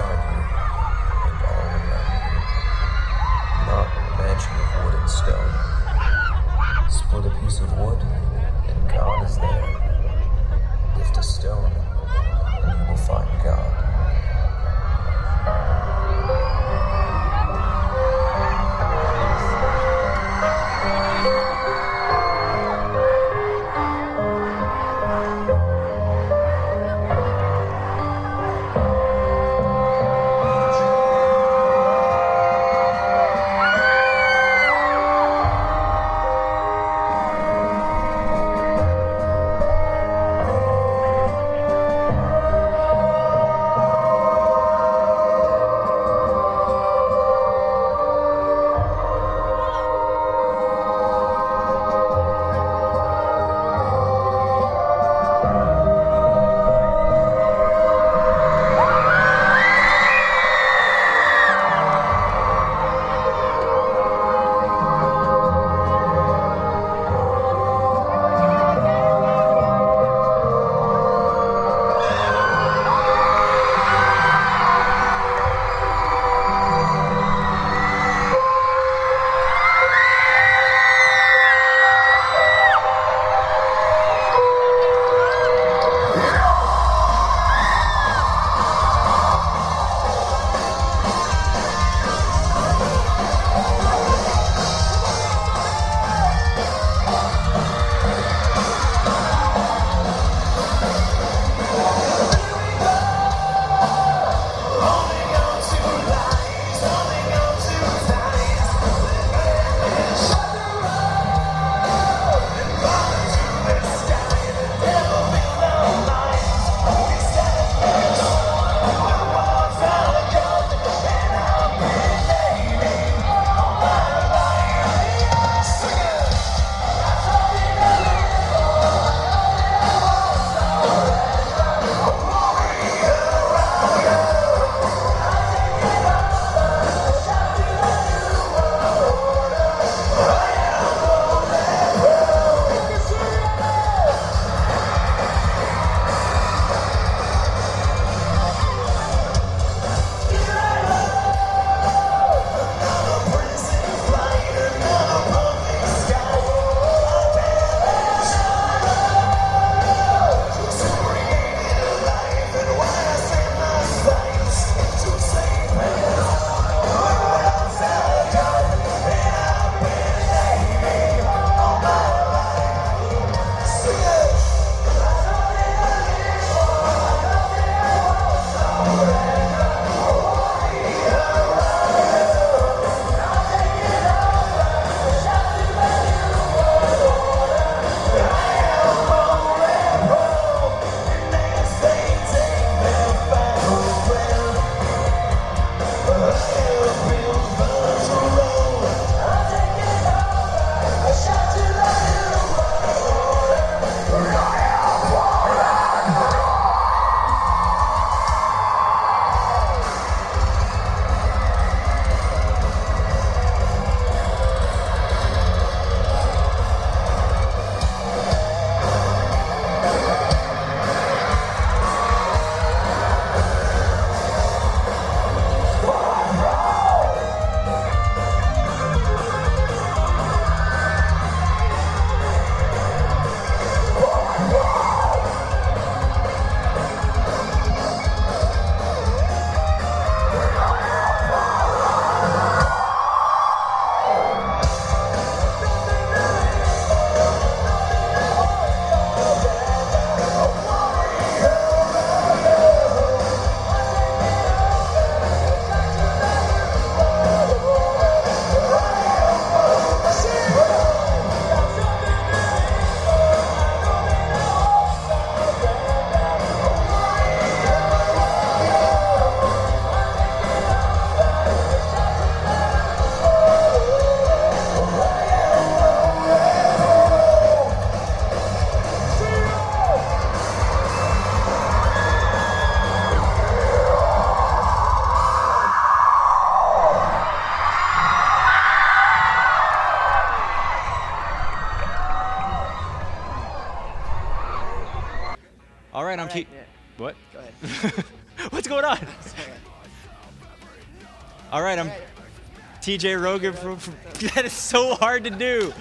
beside you, and all around you. Not a mansion of wood and stone. Split a piece of wood, and God is there. Lift a stone, and you will find God. What? Go ahead. What's going on? All right, I'm TJ Rogan from, from. That is so hard to do.